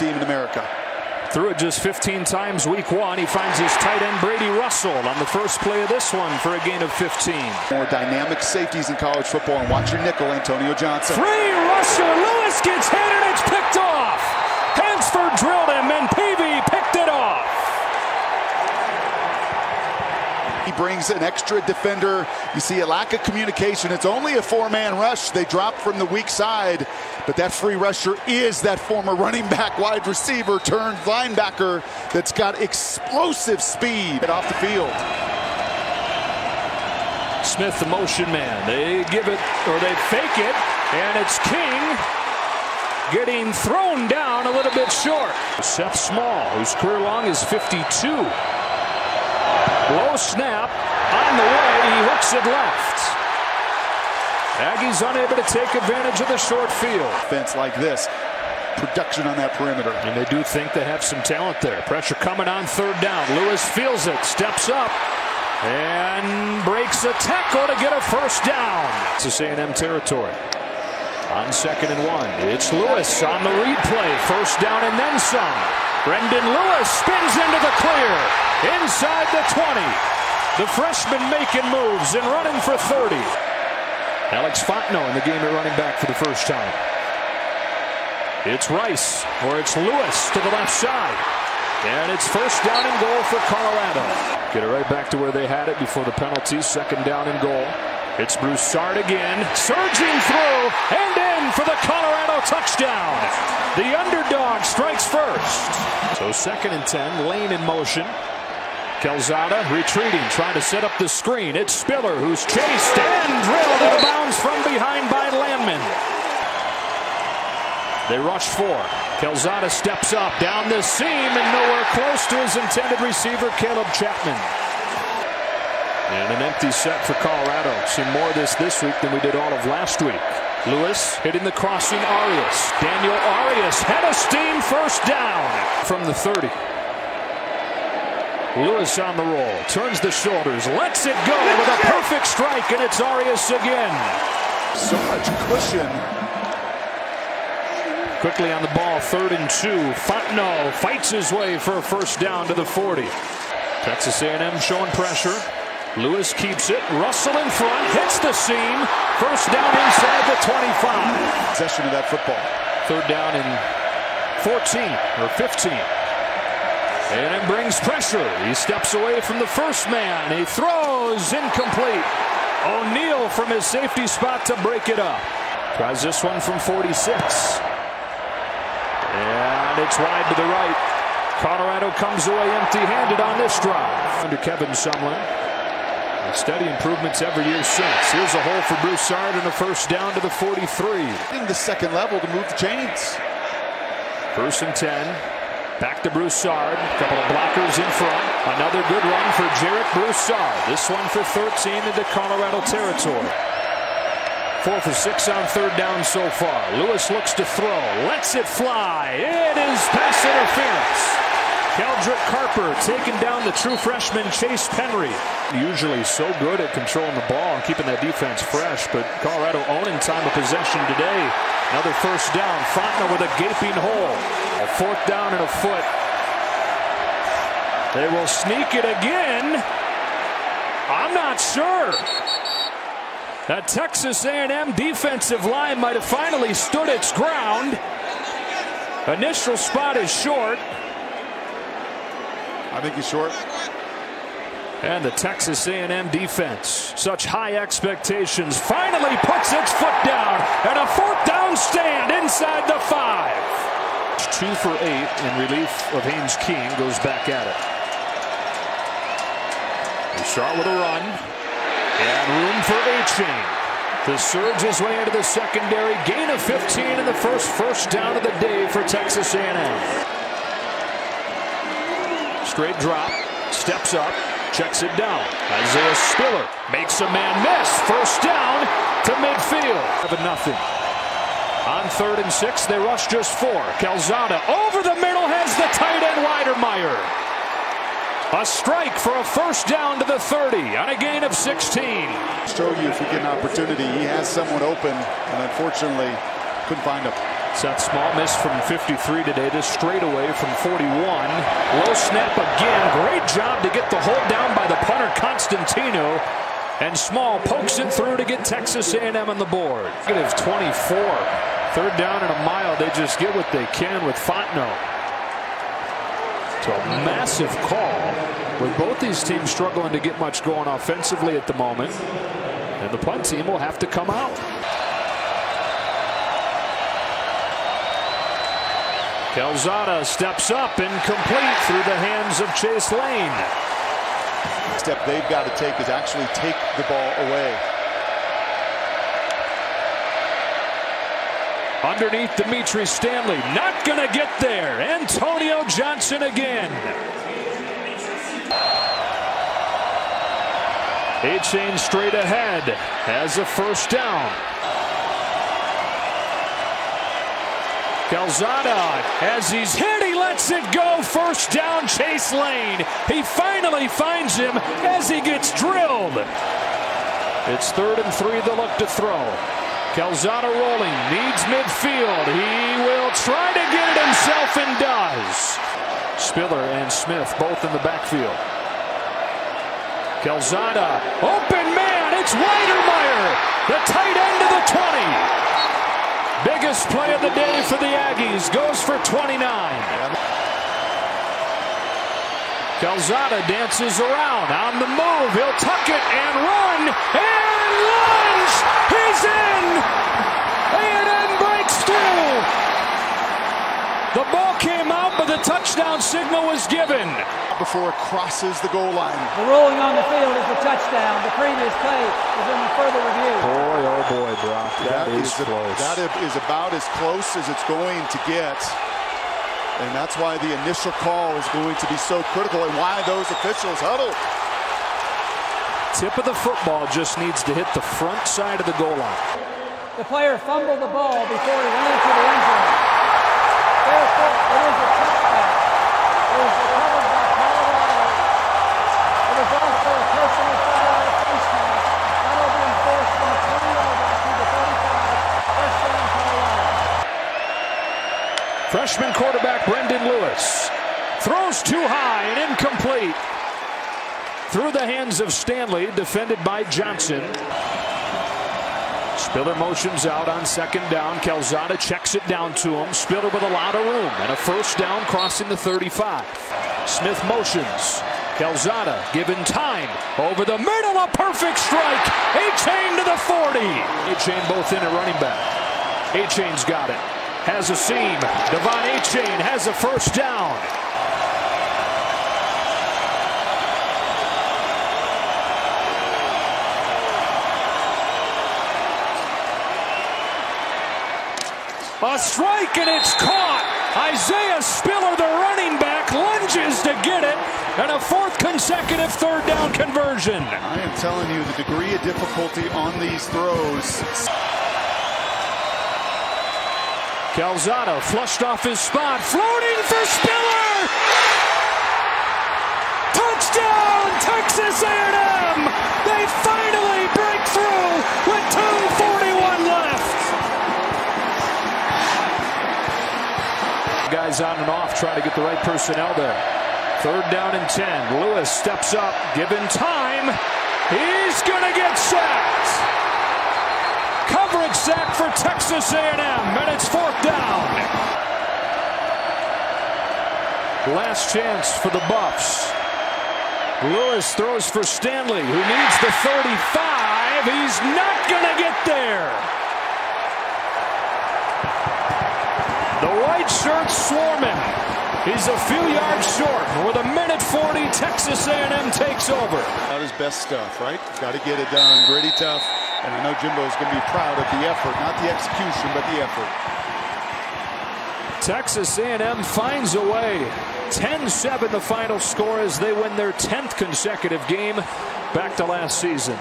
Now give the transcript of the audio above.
team in America. Threw it just 15 times week one. He finds his tight end Brady Russell on the first play of this one for a gain of 15. More dynamic safeties in college football. And watch your nickel, Antonio Johnson. Free rusher. Lewis gets hit and it's picked off. Hansford drilled him and Peevy picked it off. He brings an extra defender. You see a lack of communication. It's only a four-man rush. They drop from the weak side, but that free rusher is that former running back, wide receiver turned linebacker that's got explosive speed off the field. Smith, the motion man. They give it, or they fake it, and it's King getting thrown down a little bit short. Seth Small, whose career long is 52. Low snap on the way. He hooks it left. Aggies unable to take advantage of the short field. Fence like this. Production on that perimeter. And they do think they have some talent there. Pressure coming on third down. Lewis feels it, steps up, and breaks a tackle to get a first down. It's A&M territory. On second and one, it's Lewis on the replay. First down and then some. Brendon Lewis spins into the clear. Inside the 20. The freshman making moves and running for 30. Alex Fontenot in the game at running back for the first time. It's Rice, or it's Lewis to the left side. And it's first down and goal for Colorado. Get it right back to where they had it before the penalty. Second down and goal. It's Broussard again, surging through and in for the Colorado touchdown. The underdog strikes first. So second and 10, Lane in motion. Calzada retreating, trying to set up the screen. It's Spiller who's chased and drilled out of bounds from behind by Landman. They rush four. Calzada steps up down the seam and nowhere close to his intended receiver, Caleb Chapman. And an empty set for Colorado. See more of this this week than we did all of last week. Lewis hitting the crossing Arias. Daniel Arias head of steam first down from the 30. Lewis on the roll. Turns the shoulders. Lets it go with a perfect strike and it's Arias again. So much cushion. Quickly on the ball. Third and two. Fontenot fights his way for a first down to the 40. Texas A&M showing pressure. Lewis keeps it. Russell in front. Hits the seam. First down inside the 25. Possession of that football. Third down in 14 or 15. A&M brings pressure. He steps away from the first man. He throws incomplete. O'Neal from his safety spot to break it up. Tries this one from 46. And it's wide to the right. Colorado comes away empty-handed on this drive. Under Kevin Sumlin. Steady improvements every year since. Here's a hole for Broussard and a first down to the 43. In the second level to move the chains. First and 10. Back to Broussard. A couple of blockers in front. Another good run for Jarek Broussard. This one for 13 into Colorado territory. Four for six on third down so far. Lewis looks to throw. Lets it fly. It is pass interference. Keldrick Carper taking down the true freshman Chase Penry. Usually so good at controlling the ball and keeping that defense fresh, but Colorado owning time of possession today. Another first down. Fontenot with a gaping hole. A fourth down and a foot. They will sneak it again. I'm not sure. That Texas A&M defensive line might have finally stood its ground. Initial spot is short. I think he's short. And the Texas A&M defense, such high expectations, finally puts its foot down and a fourth down stand inside the five. Two for eight in relief of Haynes King goes back at it. Start with a run and room for Achane. To surge his way into the secondary, gain of 15 in the first first down of the day for Texas A&M. Straight drop, steps up, checks it down. Isaiah Spiller makes a man miss. First down to midfield. Seven nothing. On third and six, they rush just four. Calzada over the middle has the tight end Wydermyer. A strike for a first down to the 30 on a gain of 16. Show you if we get an opportunity. He has someone open, and unfortunately couldn't find him. Seth Small missed from 53 today to straight away from 41. Low snap again. Great job to get the hold down by the punter Constantinou. And Small pokes it through to get Texas A&M on the board. Negative 24. Third down and a mile. They just get what they can with Fontenot. So a massive call with both these teams struggling to get much going offensively at the moment. And the punt team will have to come out. Calzada steps up incomplete through the hands of Chase Lane. Step they've got to take is actually take the ball away. Underneath Dimitri Stanley, not going to get there. Antonio Johnson again. Achane straight ahead has a first down. Calzada, as he's hit, he lets it go. First down, Chase Lane. He finally finds him as he gets drilled. It's third and three, the look to throw. Calzada rolling, needs midfield. He will try to get it himself and does. Spiller and Smith both in the backfield. Calzada, open man, it's Wydermyer, the tight end of the 20. Biggest play of the day for the Aggies. Goes for 29. Calzada dances around. On the move. He'll tuck it and run. And lunge. He's in. A&M breaks through. The ball came out, but the touchdown signal was given. Before it crosses the goal line. The ruling on the field is a touchdown. The previous play is in the further review. Boy, oh boy, Brock. that, that is, is close. That is about as close as it's going to get. And that's why the initial call is going to be so critical and why those officials huddle. Tip of the football just needs to hit the front side of the goal line. The player fumbled the ball before he went into the end zone. Quarterback Brendon Lewis throws too high and incomplete. Through the hands of Stanley, defended by Johnson. Spiller motions out on second down. Calzada checks it down to him. Spiller with a lot of room and a first down crossing the 35. Smith motions. Calzada given time over the middle. A perfect strike. Achane to the 40. Achane both in at running back. Achane's got it. Has a seam. Devon Achane has a first down. A strike and it's caught. Isaiah Spiller, the running back, lunges to get it. And a fourth consecutive third down conversion. I am telling you the degree of difficulty on these throws. Calzada flushed off his spot, floating for Spiller. Touchdown, Texas A&M. They finally break through with 2.41 left. Guys on and off trying to get the right personnel there. Third down and 10. Lewis steps up, given time. He's going to get sacked. Coverage sack for Texas A&M, and it's fourth down. Last chance for the Buffs. Lewis throws for Stanley, who needs the 35. He's not going to get there. The white shirt swarming. He's a few yards short. With a minute 40, Texas A&M takes over. That is best stuff, right? Got to get it done. Gritty, tough. And I know Jimbo is going to be proud of the effort, not the execution, but the effort. Texas A&M finds a way. 10-7 the final score as they win their 10th consecutive game back to last season.